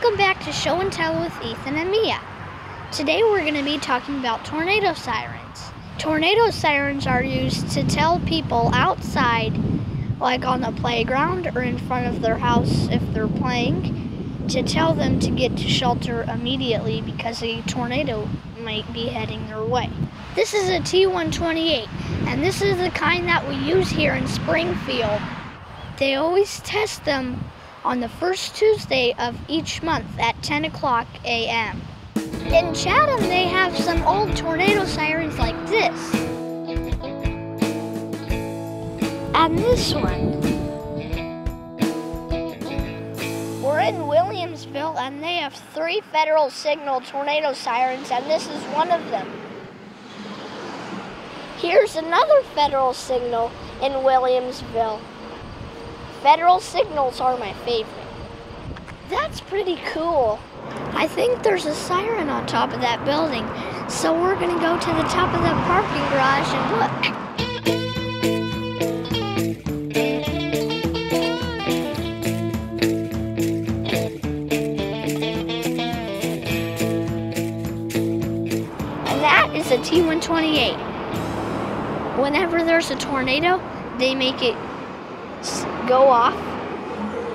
to Show and Tell with Ethan and Mia. Today we're going to be talking about tornado sirens. Tornado sirens are used to tell people outside, like on the playground or in front of their house if they're playing, to tell them to get to shelter immediately because a tornado might be heading their way. This is a T128, and this is the kind that we use here in Springfield. They always test them on the first Tuesday of each month at 10 o'clock a.m. In Chatham, they have some old tornado sirens like this. And this one. We're in Williamsville and they have three federal signal tornado sirens, and this is one of them. Here's another federal signal in Williamsville. Federal signals are my favorite. That's pretty cool. I think there's a siren on top of that building, so we're gonna go to the top of the parking garage and look. And that is a T-128. Whenever there's a tornado, they make it go off,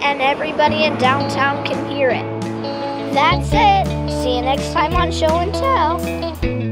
and everybody in downtown can hear it. That's it. See you next time on Show and Tell.